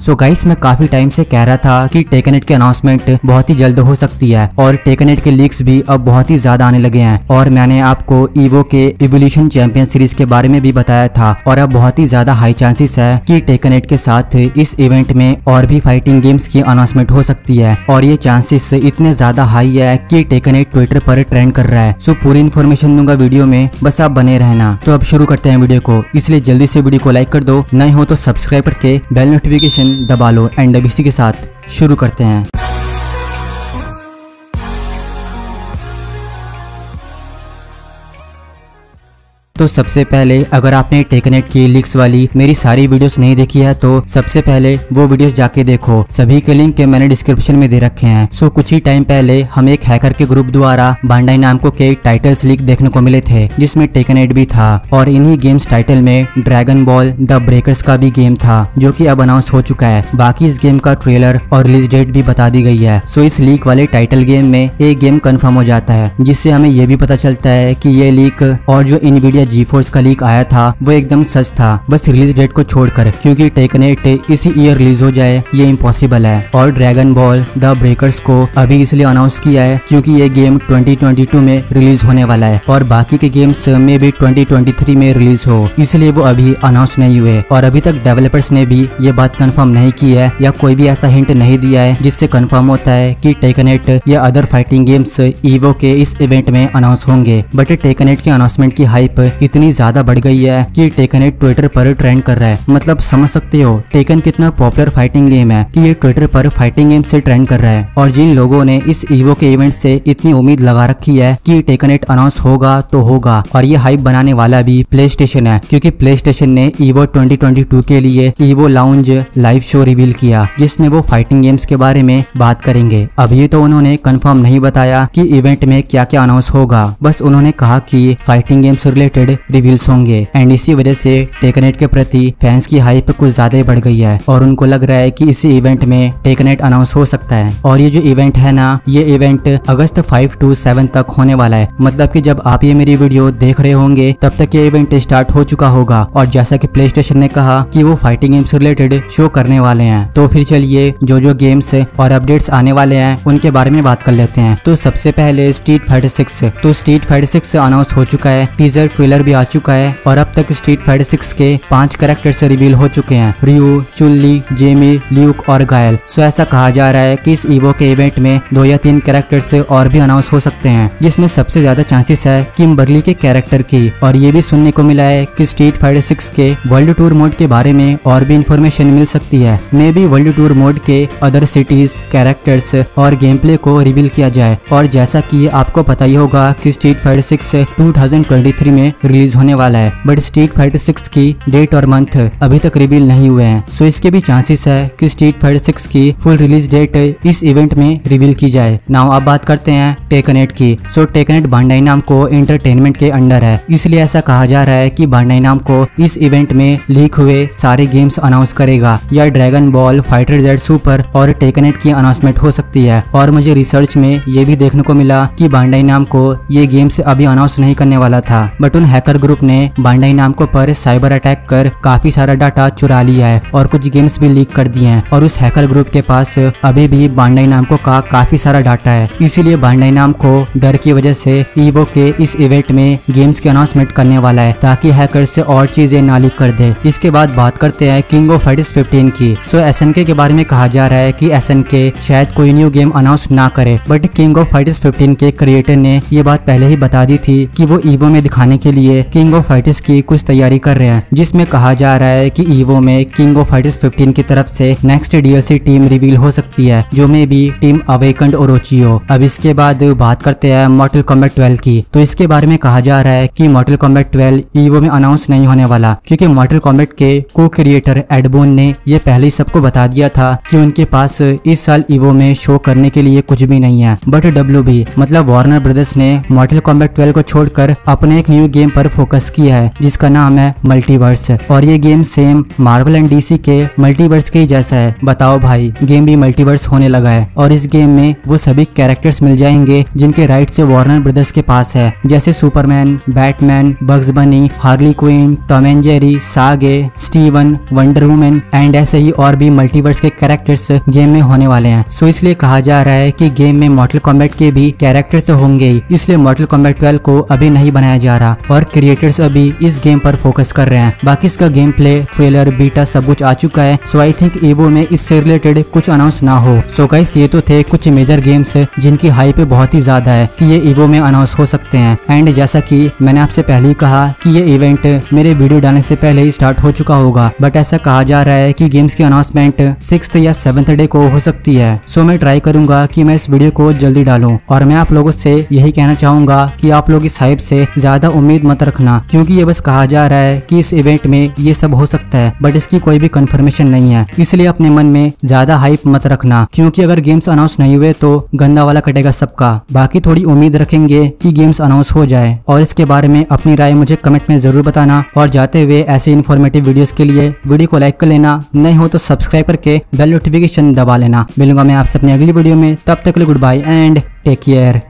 So guys मैं काफ़ी time से कह रहा था कि टेकनेट की अनाउंसमेंट बहुत ही जल्द हो सकती है और टेकनेट के लीक्स भी अब बहुत ही ज़्यादा आने लगे हैं। और मैंने आपको ईवो के इवोल्यूशन चैंपियन सीरीज़ के बारे में भी बताया था और अब बहुत ही ज़्यादा हाई चांसेस है कि टेकनेट के साथ इस इवेंट में और भी फाइटिंग गेम्स की अनाउंसमेंट हो सकती है। और ये चांसेस इतने ज़्यादा हाई है कि टेकनेट ट्विटर पर ट्रेंड कर रहा है। सो पूरी इन्फॉर्मेशन दूँगा वीडियो में, बस आप बने रहना। तो अब शुरू करते हैं वीडियो को। इसलिए जल्दी से वीडियो को लाइक कर दो। नए हो तो सब्सक्राइब करके बेल नोटिफिकेशन दबा लो एंड अब इसी के साथ शुरू करते हैं। तो सबसे पहले अगर आपने टेकनेट की लिंक्स वाली मेरी सारी वीडियोस नहीं देखी है तो सबसे पहले वो वीडियोस जाके देखो। सभी के लिंक के मैंने डिस्क्रिप्शन में दे रखे हैं। सो कुछ ही टाइम पहले हम एक हैकर के ग्रुप द्वारा बांडाई नाम को टाइटल्स लीक देखने को मिले थे, जिसमें टेकनेट भी था, और इन्हीं गेम्स टाइटल में ड्रैगन बॉल, द ब्रेकर्स का भी गेम था, जो की अब अनाउंस हो चुका है। बाकी इस गेम का ट्रेलर और रिलीज़ डेट भी बता दी गई है। सो इस लीक वाले टाइटल गेम में एक गेम कन्फर्म हो जाता है, जिससे हमें ये भी पता चलता है की ये लीक और जो इनवीडिया जी फोर्स का लीक आया था, वो एकदम सच था। बस रिलीज़ डेट को छोड़कर, क्योंकि टेकनेट इसी ईयर रिलीज़ हो जाए, ये इम्पॉसिबल है। और ड्रैगन बॉल द ब्रेकर्स को अभी इसलिए अनाउंस किया है, क्योंकि ये गेम 2022 में रिलीज़ होने वाला है, और बाकी के गेम्स में भी 2023 में रिलीज़ हो, इसलिए वो अभी अनाउंस नहीं हुए। और अभी तक डेवलपर्स ने भी ये बात कंफर्म नहीं की है, या कोई भी ऐसा हिंट नहीं दिया है, जिससे कंफर्म होता है कि टेकनेट या अदर फाइटिंग गेम्स ईवो के इस इवेंट में अनाउंस होंगे। बट टेकनेट के अनाउंसमेंट की हाइप इतनी ज़्यादा बढ़ गई है कि टेकन एक ट्विटर पर ट्रेंड कर रहा है। मतलब समझ सकते हो टेकन कितना पॉपुलर फाइटिंग गेम है कि ये ट्विटर पर फाइटिंग गेम से ट्रेंड कर रहा है। और जिन लोगों ने इस ईवो के इवेंट से इतनी उम्मीद लगा रखी है कि टेकन एट अनाउंस होगा तो होगा। और ये हाइप बनाने वाला भी प्ले स्टेशन है, क्योंकि प्ले स्टेशन ने ईवो 2022 के लिए Evo lounge live show reveal किया, जिसमें वो फाइटिंग गेम्स के बारे में बात करेंगे। अभी तो उन्होंने कंफर्म नहीं बताया कि इवेंट में क्या क्या अनाउंस होगा। बस उन्होंने कहा कि फाइटिंग गेम्स रिलेटेड रिवील्स होंगे। एंड इसी वजह से टेकनेट के प्रति फैंस की हाइप कुछ ज़्यादा बढ़ गई है। और उनको लग रहा है कि इसी इवेंट में टेकनेट अनाउंस हो सकता है। और ये जो इवेंट है ना, ये event August five to seven तक होने वाला है। मतलब की जब आप ये मेरी वीडियो देख रहे होंगे, तब तक ये इवेंट स्टार्ट हो चुका होगा। और जैसा की प्ले ने कहा की वो फाइटिंग गेम्स रिलेटेड शो करने वाले हैं। तो फिर चलिए जो जो गेम्स और अपडेट्स आने वाले हैं, उनके बारे में बात कर लेते हैं। तो सबसे पहले स्ट्रीट फाइटर सिक्स तो स्ट्रीट फाइटर सिक्स अनाउंस हो चुका है। टीजर ट्रेलर भी आ चुका है और अब तक स्ट्रीट फाइटर सिक्स के पाँच कैरेक्टर से रिवील हो चुके हैं। रियू चुल्ली जेमी ल्यूक और गायल सो ऐसा कहा जा रहा है कि इस ईवो के इवेंट में दो या तीन कैरेक्टर से और भी अनाउंस हो सकते हैं, जिसमें सबसे ज़्यादा चांसेस है किम्बरली के कैरेक्टर की। और ये भी सुनने को मिला है कि स्ट्रीट फाइटर सिक्स के वर्ल्ड टूर मोड के बारे में और भी इन्फॉर्मेशन मिल सकती है। May be world tour mode के अदर सिटीज़ कैरेक्टर्स और गेम प्ले को रिवील किया जाए। और जैसा कि आपको पता ही होगा कि स्ट्रीट फाइटर सिक्स 2023 में रिलीज़ होने वाला है बट स्ट्रीट फाइटर सिक्स की डेट और मंथ अभी तक रिवील नहीं हुए हैं। सो इसके भी चांसेस है कि स्ट्रीट फाइटर सिक्स की फुल रिलीज़ डेट इस इवेंट में रिवील की जाए। नाउ अब बात करते हैं टेकनेट की। सो टेकनेट बांडाई नाम को एंटरटेनमेंट के अंडर है। इसलिए ऐसा कहा जा रहा है कि बांडाई नाम को इस इवेंट में लीक हुए सारे गेम्स अनाउंस करेगा। या dragon ball fighter Z super और टेकनेट की अनाउंसमेंट हो सकती है। और मुझे रिसर्च में ये भी देखने को मिला कि बांडाई नाम को ये गेम्स अभी अनाउंस नहीं करने वाला था। बट उन हैकर ग्रुप ने बांडाई नाम को पर साइबर अटैक कर काफ़ी सारा डाटा चुरा लिया है और कुछ गेम्स भी लीक कर दिए हैं। और उस हैकर ग्रुप के पास अभी भी बांडाई नाम को का काफ़ी सारा डाटा है। इसीलिए बांडाई नाम को डर की वजह से ईवो के इस इवेंट में गेम्स की अनाउंसमेंट करने वाला है, ताकि हैकर से और चीज़ें ना लीक कर दे। इसके बाद बात करते हैं किंग ऑफ़ फाइटिस फिफ्टीन की। सो एस के बारे में कहा जा रहा है की एस शायद कोई न्यू गेम अनाउंस ना करे। But king of fighters fifteen के क्रिएटर ने ये बात पहले ही बता दी थी की वो ईवो में दिखाने के लिए किंग ऑफ़ फाइटिस की कुछ तैयारी कर रहे हैं, जिसमें कहा जा रहा है कि ईवो में किंग ऑफ़ फाइटर्स 15 की तरफ़ से नेक्स्ट डीएलसी टीम रिवील हो सकती है, जो में भी टीम अवेकंड और ओचियो अब इसके बाद बात करते हैं मॉटल कॉम्बैट 12 की। तो इसके बारे में कहा जा रहा है की मॉटल कॉम्बैट 12 ईवो में अनाउंस नहीं होने वाला, क्यूँकी मॉटल कॉम्बेट के को क्रिएटर एडबोन ने ये पहले ही सबको बता दिया था कि उनके पास इस साल ईवो में शो करने के लिए कुछ भी नहीं है। बट डब्ल्यू मतलब वार्नर ब्रदर्स ने मॉटल कॉम्बेट 12 को छोड़कर अपने एक न्यू गेम गेम पर फोकस किया है, जिसका नाम है मल्टीवर्स। और ये game same Marvel and DC के मल्टीवर्स के ही जैसा है। बताओ भाई, गेम भी मल्टीवर्स होने लगा है, और इस गेम में वो सभी कैरेक्टर्स मिल जाएँगे, जिनके राइट से वार्नर ब्रदर्स के पास है। जैसे Superman Batman Bugs Bunny Harley Quinn Tom and Jerry Shaggy Steven Wonder Woman and ऐसे ही और भी मल्टीवर्स के कैरेक्टर्स गेम में होने वाले हैं। सो इसलिए कहा जा रहा है कि गेम में मॉडल कॉम्बैट के भी कैरेक्टर्स होंगे इसलिए मॉडल कॉम्बैट ट्वेल्व को अभी नहीं बनाया जा रहा, और क्रिएटर्स अभी इस गेम पर फोकस कर रहे हैं। बाकी इसका गेम प्ले ट्रेलर बीटा सब कुछ आ चुका है। सो आई थिंक ईवो में इससे रिलेटेड कुछ अनाउंस ना हो। सो गाइस ये तो थे कुछ मेजर गेम्स जिनकी हाइप बहुत ही ज़्यादा है कि ये ईवो में अनाउंस हो सकते हैं। एंड जैसा कि मैंने आपसे पहले ही कहा कि ये इवेंट मेरे वीडियो डालने से पहले ही स्टार्ट हो चुका होगा। बट ऐसा कहा जा रहा है कि गेम्स की अनाउंसमेंट सिक्स या सेवंथ डे को हो सकती है। सो मैं ट्राई करूँगा कि मैं इस वीडियो को जल्दी डालूं। और मैं आप लोगों से यही कहना चाहूँगा कि आप लोग इस हाइप से ज़्यादा उम्मीद मत रखना, क्योंकि ये बस कहा जा रहा है कि इस इवेंट में ये सब हो सकता है बट इसकी कोई भी कंफर्मेशन नहीं है। इसलिए अपने मन में ज़्यादा हाइप मत रखना, क्योंकि अगर गेम्स अनाउंस नहीं हुए तो गंदा वाला कटेगा सबका। बाकी थोड़ी उम्मीद रखेंगे कि गेम्स अनाउंस हो जाए। और इसके बारे में अपनी राय मुझे कमेंट में ज़रूर बताना। और जाते हुए ऐसे इन्फॉर्मेटिव वीडियोस के लिए वीडियो को लाइक कर लेना। नहीं हो तो सब्सक्राइब करके बेल नोटिफिकेशन दबा लेना। मिलूँगा मैं आपसे अपनी अगली वीडियो में। तब तक goodbye and take care